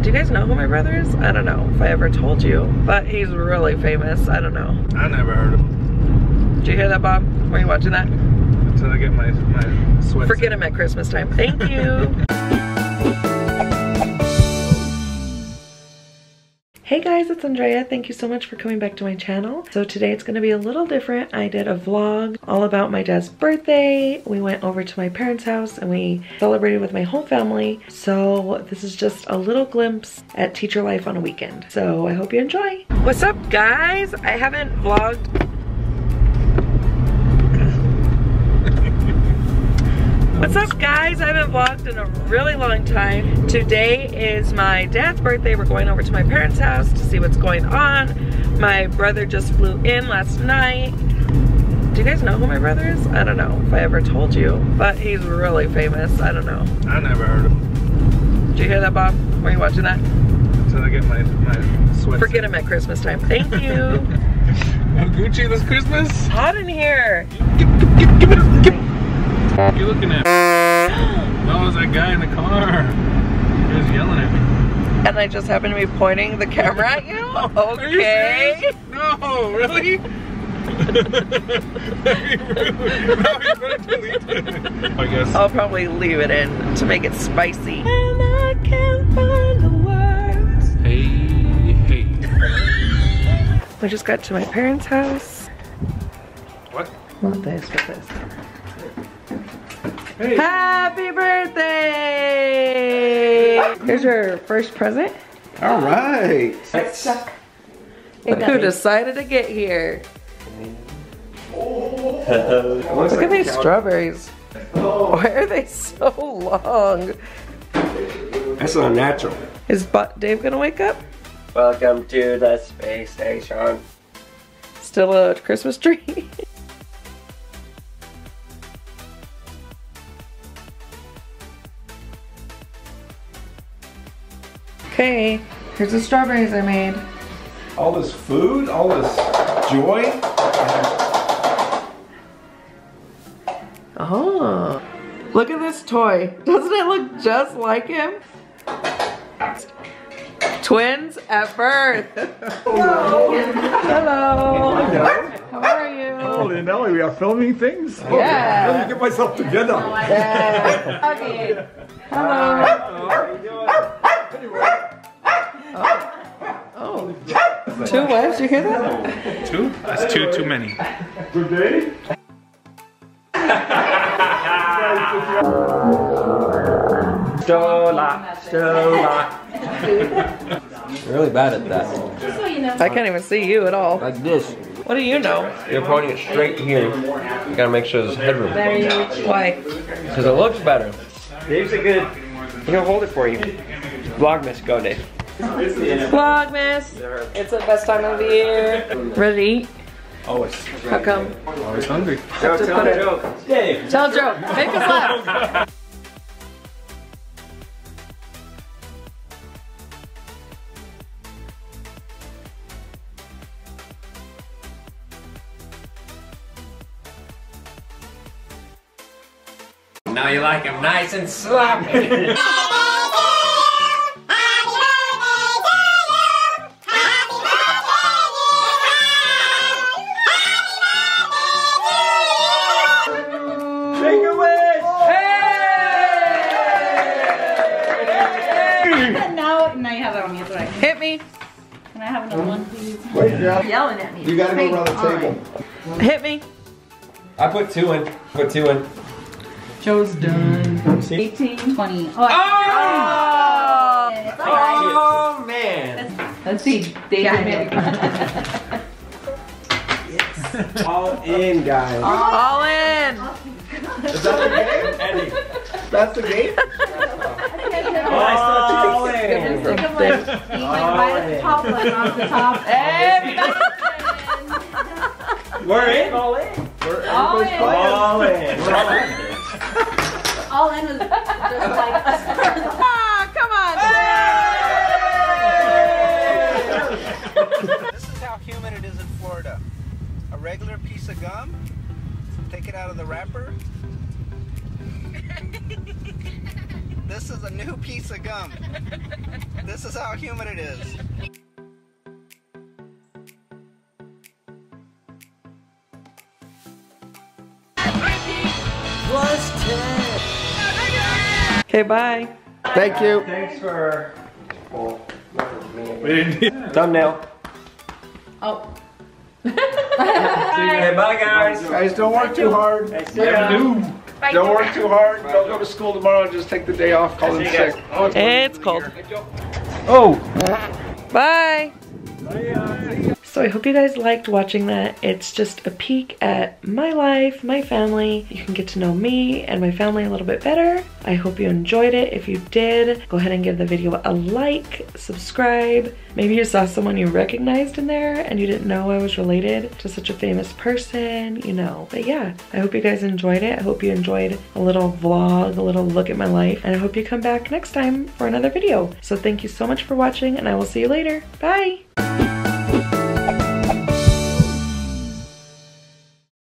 Do you guys know who my brother is? I don't know if I ever told you, but he's really famous. I don't know. I never heard of him Did you hear that, Bob? Were you watching that? until I get my my sweat. Forget him at Christmas time. Thank you. Hey guys, it's Andrea. Thank you so much for coming back to my channel. So today it's gonna be a little different. I did a vlog all about my dad's birthday. We went over to my parents' house and we celebrated with my whole family. So this is just a little glimpse at teacher life on a weekend. So I hope you enjoy. What's up guys? I haven't vlogged What's up guys? I haven't vlogged in a really long time. Today is my dad's birthday. We're going over to my parents' house to see what's going on. My brother just flew in last night. Do you guys know who my brother is? I don't know if I ever told you, but he's really famous. I don't know. I never heard of him Did you hear that, Bob? Were you watching that? until I get my my sweat. Forget him at Christmas time. Thank you. Oh, Gucci this Christmas? Hot in here. You looking at? It's that guy in the car. He was yelling at me. And I just happen to be pointing the camera at you? Are you Okay. No, really? I guess. I'll probably leave it in to make it spicy. And I can't find the words. Hey, hey. We just got to my parents' house. What? Not this, but this. Hey. Happy birthday! Here's your first present. All right. Look who decided to get here. Oh. Look at these strawberries. Oh. Why are they so long? That's unnatural. Is Bo- Dave gonna wake up? Welcome to the space station. Still a Christmas tree? okay, here's the strawberries I made. All this food, all this joy. Oh, look at this toy. Doesn't it look just like him? Twins at birth. Hello. How are you? Holy Nelly, we are filming things? Yeah. Let me Yeah. get myself together. Yeah. Okay. Hello. Oh. oh. Two wives, you hear that? Two? That's two too many. Good day. Stola, stola. really bad at that. I can't even see you at all. Like this. What do you know? You're pointing it straight here. You gotta make sure there's headroom. Why? Because it looks better. Dave's a good. He'll hold it for you. Vlogmas, go Dave. Vlogmas. It's the best time of the year. Ready to eat? Always. How come? Always hungry. Tell, to put a it- joke. Dave. Tell a joke. Make us laugh. Now you like him nice and sloppy. right. Hit me. Can I have another one, please? Wait, yeah. Yelling at me. You gotta go around the table. Hit me. I put two in. Put two in. Joe's done. 18, 20. Oh, Oh! it's all right. Oh man! Let's see. David. All in, guys. All in. Is that the game? Eddie. That's the game? All in. Think of like being like right at top, like off the top. We're in. All in. We're All everybody's in. All in. We're all in. All in was just like. Ah, come on. This is how humid it is in Florida. A regular piece of gum, take it out of the wrapper. this is a new piece of gum. This is is how humid it is. Okay, bye. Thank you. Thanks for. Well, We thumbnail. Oh. Okay, bye guys. Guys, don't work too hard. Hey, see ya. Bye. Don't work too hard. Don't go to school tomorrow and just take the day off. Call in See you guys. sick. It's cold. Oh! Bye. So I hope you guys liked watching that. It's just a peek at my life, my family. You can get to know me and my family a little bit better. I hope you enjoyed it. If you did, go ahead and give the video a like, subscribe. Maybe you saw someone you recognized in there and you didn't know I was related to such a famous person, you know. But yeah, I hope you guys enjoyed it. I hope you enjoyed a little vlog, a little look at my life, and I hope you come back next time for another video. So thank you so much for watching and I will see you later. Bye!